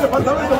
departamento